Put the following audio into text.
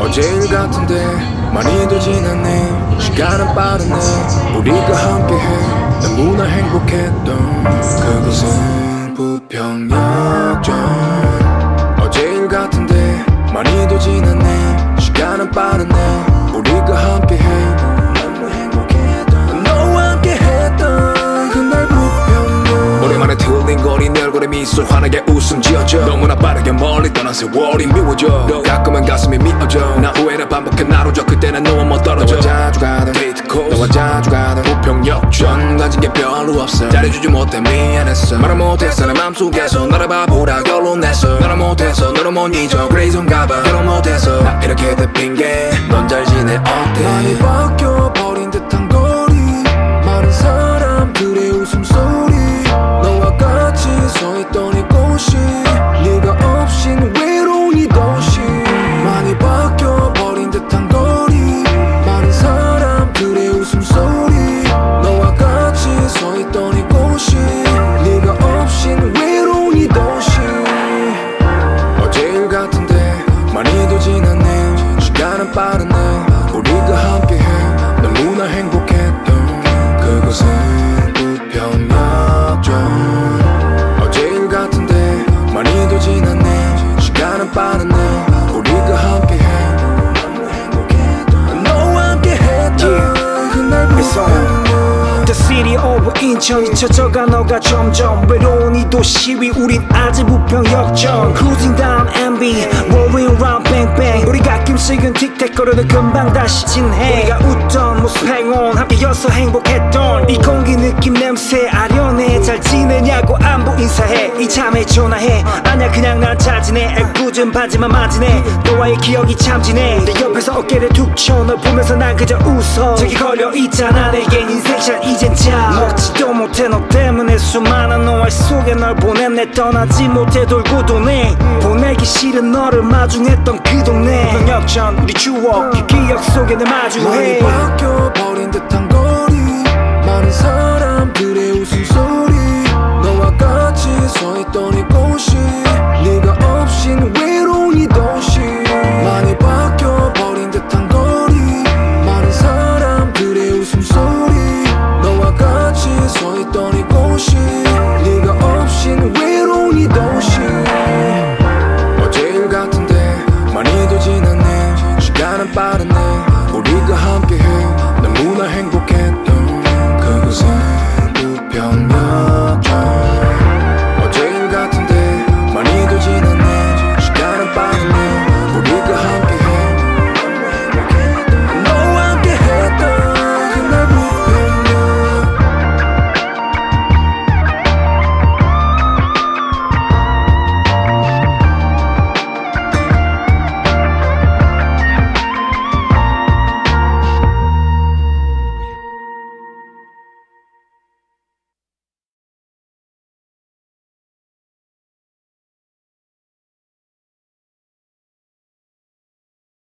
어제일 같은데 많이도 지났네. 시간은 빠르네. 우리가 함께해. 너무나 행복했던 그곳은 부평역전. 어제일 같은데 많이도 지났네. 시간은 빠르네. 멀리 떠난 세월이 미워져. 가끔은 가슴이 미어져. 나 후회를 반복해 나로져 그때는 너와 못 떨어져. 너와 자주 가던 데이트 코스. 너와 자주 가던 부평역전 가진 게 별로 없어. 잘해주지 못해 미안했어. 말을 못해서 내 맘속에서 너를 바보라 결론냈어. 너를 못해서 너를 못 잊어. 그래서인가봐. 결혼 못해서 나 이렇게 대핀 게넌 잘 지내. 어때 인천 잊혀져가 너가 점점 외로운 이 도시 위. 우린 아직 부평역전 Cruising down MB Rolling around bang bang. 우리 가끔씩은 틱택거려도 금방 다시 진해 우리가 웃던 모습 행운 함께여서 행복했던. 이 공기 느낌 냄새 아련해. 잘 지내냐고 안부 인사해. 이참에 전화해. 아냐 그냥 난잘 지내. 애꿎은 반지만 만지네. 너와의 기억이 참지네 내 옆에서 어깨를 툭 쳐 널 보면서 난 그저 웃어. 저기 걸려 있잖아. 내겐 인생샷 이젠 짜 먹지도 못해 너 때문에 수많은 노알 속에 널 보냈네. 떠나지 못해 돌고 도네. 보내기 싫은 너를 마중했던 그 동네. 병역전 우리 추억 그 기억 속에 늘 많이 마주해. 바뀌어버린 듯한 거